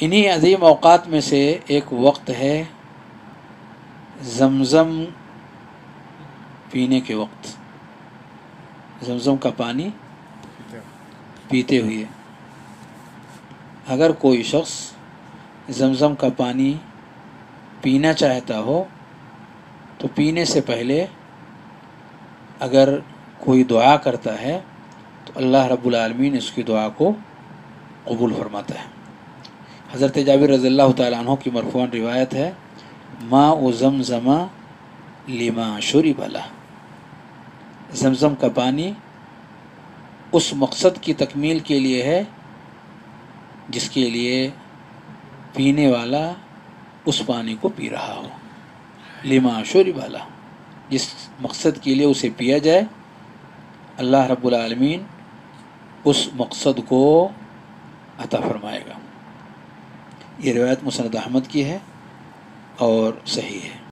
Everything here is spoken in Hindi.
इन्हीं अजीम अवकात में से एक वक्त है जमज़म पीने के वक्त। जमज़म का पानी पीते हुए। अगर कोई शख्स जमज़म का पानी पीना चाहता हो तो पीने से पहले अगर कोई दुआ करता है तो अल्लाह रब्बुल आलमीन उसकी दुआ को कबूल फरमाता है। हज़रत जाबिर रज़ी तु की मरफून रिवायत है, माँ उ जमज़मा लिमा शुरी भला जमज़म का पानी उस मकसद की तकमील के लिए है, जिसके लिए पीने वाला उस पानी को पी रहा हो। लिमा शुरी भला जिस मकसद के लिए उसे पिया जाए, अल्लाह रब्बुल आलमीन उस मकसद को अता फरमाएगा। ये रिवायत मुसंद अहमद की है और सही है।